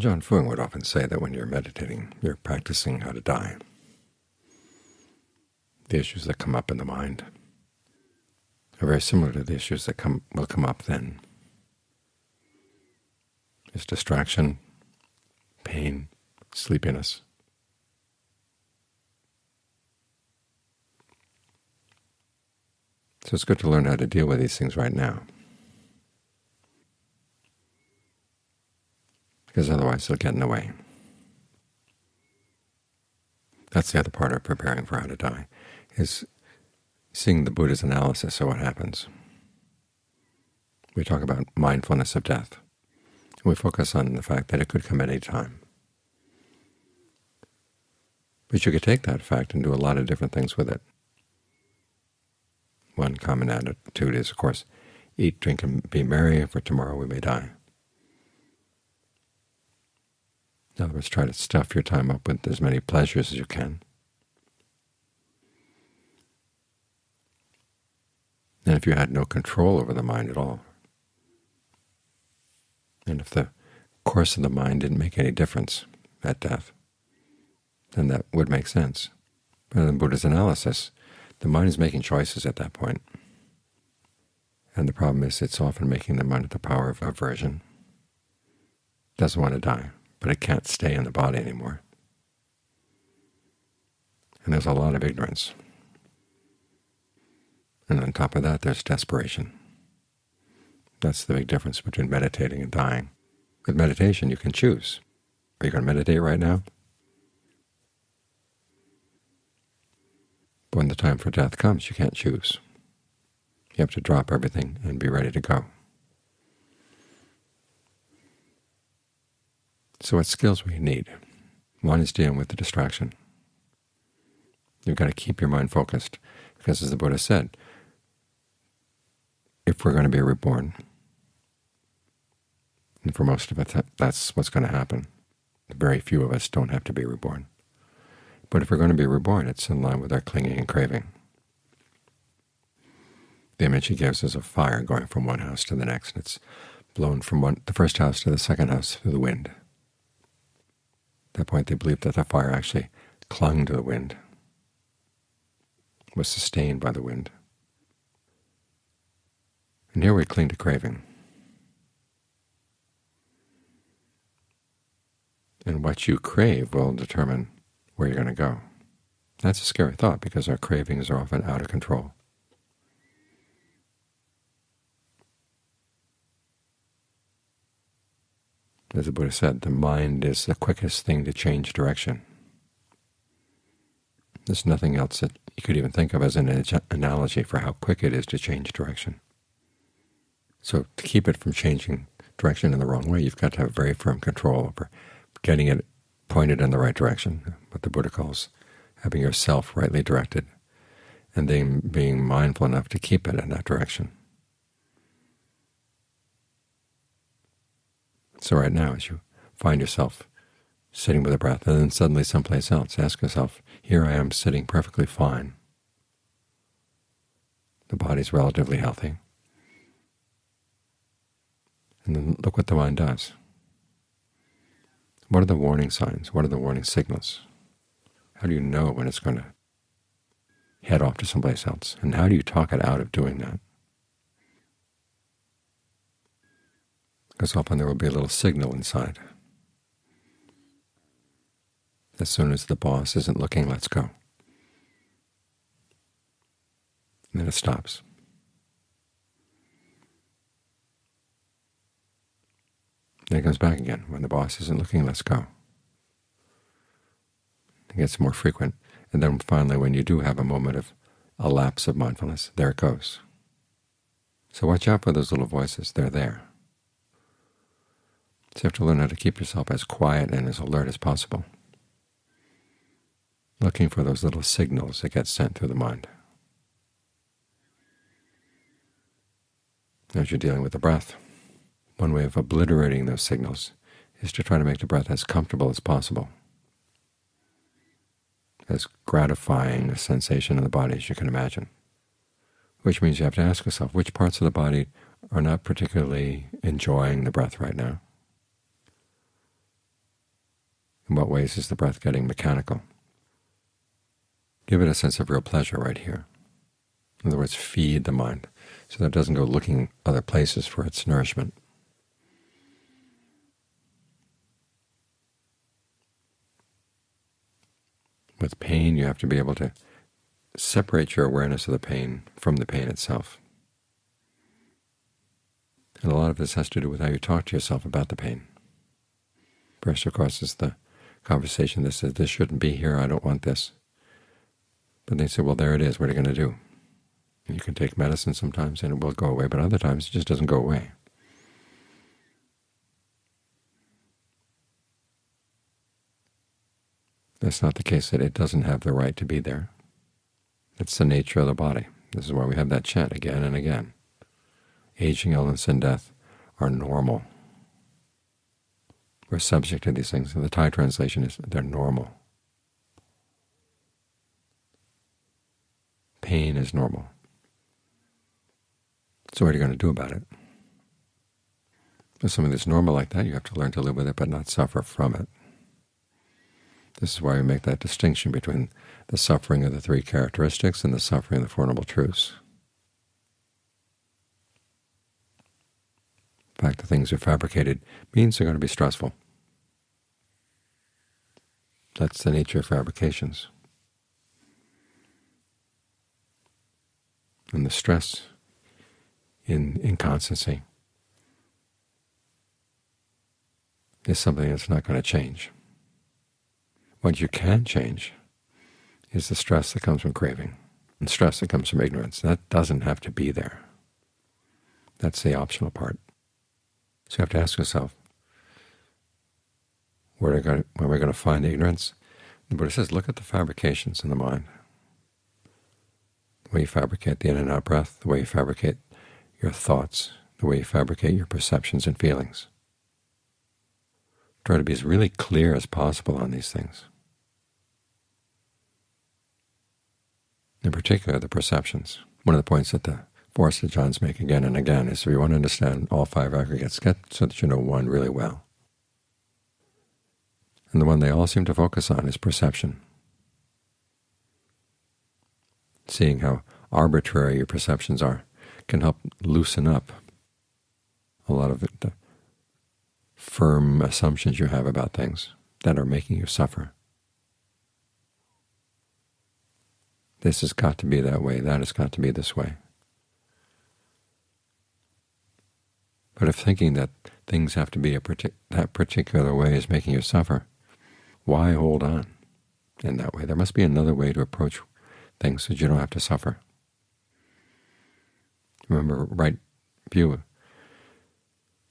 Ajaan Fuang would often say that when you're meditating, you're practicing how to die. The issues that come up in the mind are very similar to the issues that come will come up then. It's distraction, pain, sleepiness. So it's good to learn how to deal with these things right now. Because otherwise they'll get in the way. That's the other part of preparing for how to die, is seeing the Buddha's analysis of what happens. We talk about mindfulness of death. We focus on the fact that it could come at any time. But you could take that fact and do a lot of different things with it. One common attitude is, of course, eat, drink, and be merry, for tomorrow we may die. In other words, try to stuff your time up with as many pleasures as you can. And if you had no control over the mind at all, and if the course of the mind didn't make any difference at death, then that would make sense. But in Buddha's analysis, the mind is making choices at that point. And the problem is it's often making them under the power of aversion. Doesn't want to die, but it can't stay in the body anymore. And there's a lot of ignorance. And on top of that, there's desperation. That's the big difference between meditating and dying. With meditation, you can choose. Are you going to meditate right now? But when the time for death comes, you can't choose. You have to drop everything and be ready to go. So what skills we need? One is dealing with the distraction. You've got to keep your mind focused, because as the Buddha said, if we're going to be reborn, and for most of us that's what's going to happen, very few of us don't have to be reborn. But if we're going to be reborn, it's in line with our clinging and craving. The image he gives is of fire going from one house to the next, and it's blown from one, the first house to the second house through the wind. At that point they believed that the fire actually clung to the wind, was sustained by the wind. And here we cling to craving. And what you crave will determine where you're going to go. That's a scary thought because our cravings are often out of control. As the Buddha said, the mind is the quickest thing to change direction. There's nothing else that you could even think of as an analogy for how quick it is to change direction. So to keep it from changing direction in the wrong way, you've got to have very firm control over getting it pointed in the right direction, what the Buddha calls having yourself rightly directed, and then being mindful enough to keep it in that direction. So right now, as you find yourself sitting with a breath, and then suddenly someplace else, ask yourself, here I am sitting perfectly fine. The body's relatively healthy. And then look what the mind does. What are the warning signs? What are the warning signals? How do you know when it's going to head off to someplace else? And how do you talk it out of doing that? Because often there will be a little signal inside. As soon as the boss isn't looking, let's go. And then it stops. Then it comes back again. When the boss isn't looking, let's go. It gets more frequent. And then finally, when you do have a moment of a lapse of mindfulness, there it goes. So watch out for those little voices. They're there. So you have to learn how to keep yourself as quiet and as alert as possible, looking for those little signals that get sent through the mind. As you're dealing with the breath, one way of obliterating those signals is to try to make the breath as comfortable as possible, as gratifying a sensation in the body as you can imagine, which means you have to ask yourself which parts of the body are not particularly enjoying the breath right now. In what ways is the breath getting mechanical? Give it a sense of real pleasure right here. In other words, feed the mind so that it doesn't go looking other places for its nourishment. With pain, you have to be able to separate your awareness of the pain from the pain itself. And a lot of this has to do with how you talk to yourself about the pain. First, of course, is the conversation that says, this shouldn't be here, I don't want this. But they say, well, there it is, what are you going to do? And you can take medicine sometimes and it will go away, but other times it just doesn't go away. That's not the case that it doesn't have the right to be there. It's the nature of the body. This is why we have that chant again and again. Aging, illness, and death are normal. We're subject to these things. The Thai translation is they're normal. Pain is normal. So what are you going to do about it? If something that's normal like that, you have to learn to live with it but not suffer from it. This is why we make that distinction between the suffering of the three characteristics and the suffering of the Four Noble Truths. Fact, the things are fabricated means they're going to be stressful. That's the nature of fabrications. And the stress in inconstancy is something that's not going to change. What you can change is the stress that comes from craving and stress that comes from ignorance. That doesn't have to be there. That's the optional part. So you have to ask yourself, where are, going, where are we going to find ignorance? The Buddha says, look at the fabrications in the mind. The way you fabricate the in and out breath, the way you fabricate your thoughts, the way you fabricate your perceptions and feelings. Try to be as really clear as possible on these things. in particular the perceptions. One of the points that the Forest Ajahns make again and again is if you want to understand all five aggregates, get so that you know one really well. And the one they all seem to focus on is perception. Seeing how arbitrary your perceptions are can help loosen up a lot of the firm assumptions you have about things that are making you suffer. This has got to be that way, that has got to be this way. But if thinking that things have to be a partic that particular way is making you suffer, why hold on in that way? There must be another way to approach things so that you don't have to suffer. Remember, right view.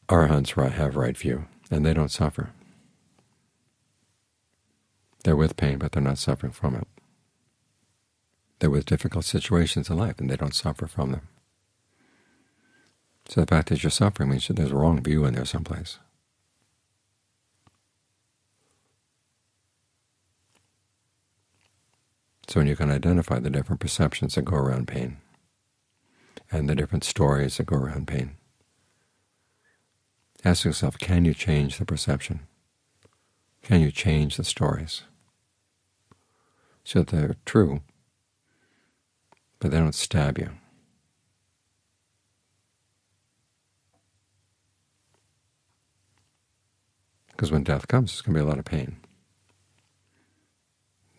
Arahants right have right view, and they don't suffer. They're with pain, but they're not suffering from it. They're with difficult situations in life, and they don't suffer from them. So the fact that you're suffering means that there's a wrong view in there someplace. So when you can identify the different perceptions that go around pain and the different stories that go around pain, ask yourself, can you change the perception? Can you change the stories so that they're true but they don't stab you. Because when death comes, it's going to be a lot of pain.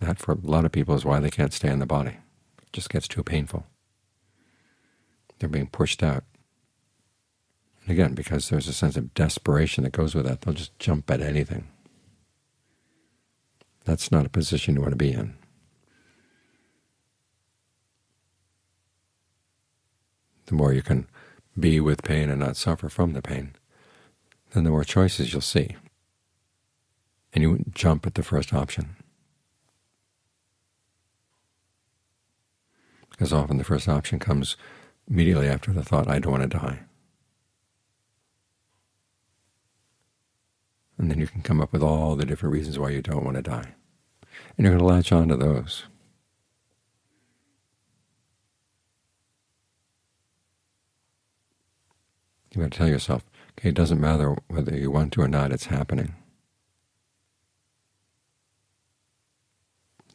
That, for a lot of people, is why they can't stay in the body. It just gets too painful. They're being pushed out. And again, because there's a sense of desperation that goes with that, they'll just jump at anything. That's not a position you want to be in. the more you can be with pain and not suffer from the pain, then the more choices you'll see. And you jump at the first option. Because often the first option comes immediately after the thought, I don't want to die. And then you can come up with all the different reasons why you don't want to die. And you're going to latch on to those. You've got to tell yourself, okay, it doesn't matter whether you want to or not, it's happening.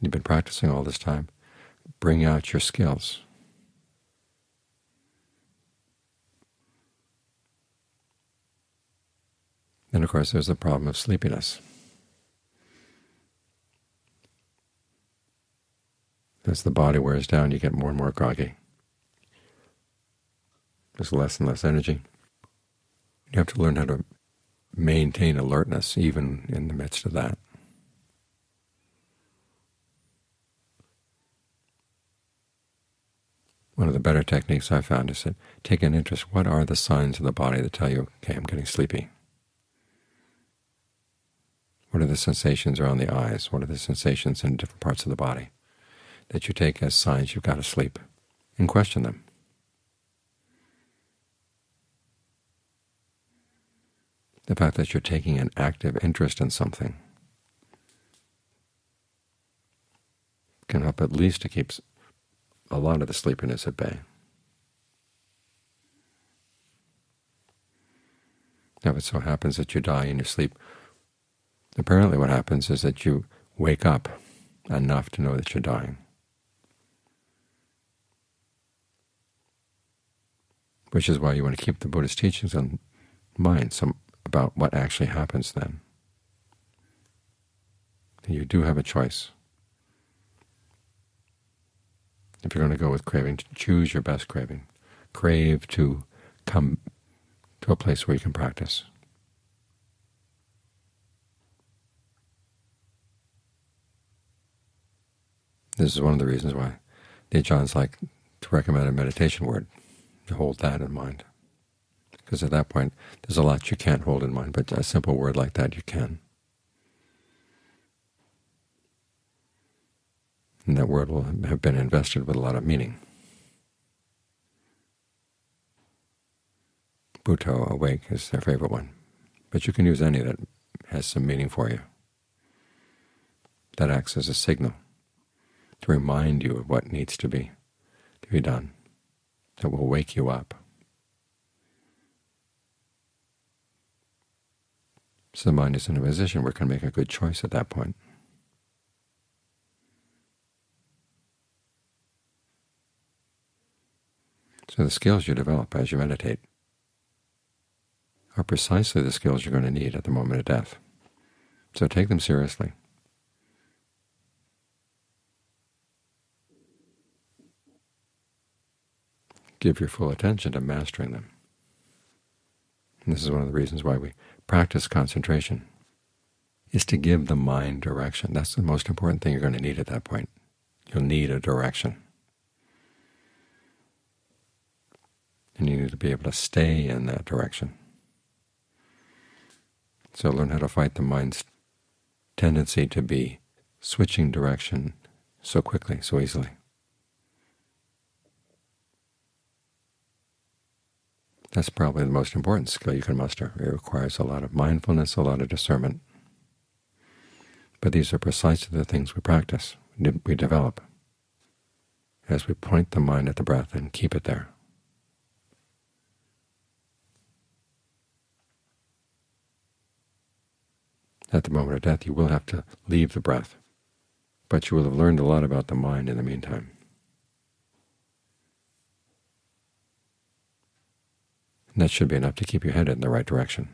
You've been practicing all this time. Bring out your skills. And of course, there's the problem of sleepiness. As the body wears down, you get more and more groggy. There's less and less energy. You have to learn how to maintain alertness even in the midst of that. One of the better techniques I found is to take an interest. What are the signs of the body that tell you, okay, I'm getting sleepy? What are the sensations around the eyes? What are the sensations in different parts of the body that you take as signs you've got to sleep? And question them. The fact that you're taking an active interest in something can help at least to keep a lot of the sleepiness at bay. Now, if it so happens that you die in your sleep, apparently what happens is that you wake up enough to know that you're dying. Which is why you want to keep the Buddha's teachings in mind some, about what actually happens then. You do have a choice. If you're going to go with craving, choose your best craving. Crave to come to a place where you can practice. This is one of the reasons why the Ajahns like to recommend a meditation word. To hold that in mind. Because at that point, there's a lot you can't hold in mind, but a simple word like that you can. And that word will have been invested with a lot of meaning. Buddho, awake, is their favorite one, but you can use any that has some meaning for you. That acts as a signal to remind you of what needs to be to be done, that will wake you up. So the mind is in a position where it can make a good choice at that point. So the skills you develop as you meditate are precisely the skills you're going to need at the moment of death. So take them seriously. Give your full attention to mastering them. And this is one of the reasons why we practice concentration, is to give the mind direction. That's the most important thing you're going to need at that point. You'll need a direction. And you need to be able to stay in that direction. So learn how to fight the mind's tendency to be switching direction so quickly, so easily. That's probably the most important skill you can muster. It requires a lot of mindfulness, a lot of discernment. But these are precisely the things we practice, we develop, as we point the mind at the breath and keep it there. At the moment of death, you will have to leave the breath, but you will have learned a lot about the mind in the meantime. And that should be enough to keep you headed in the right direction.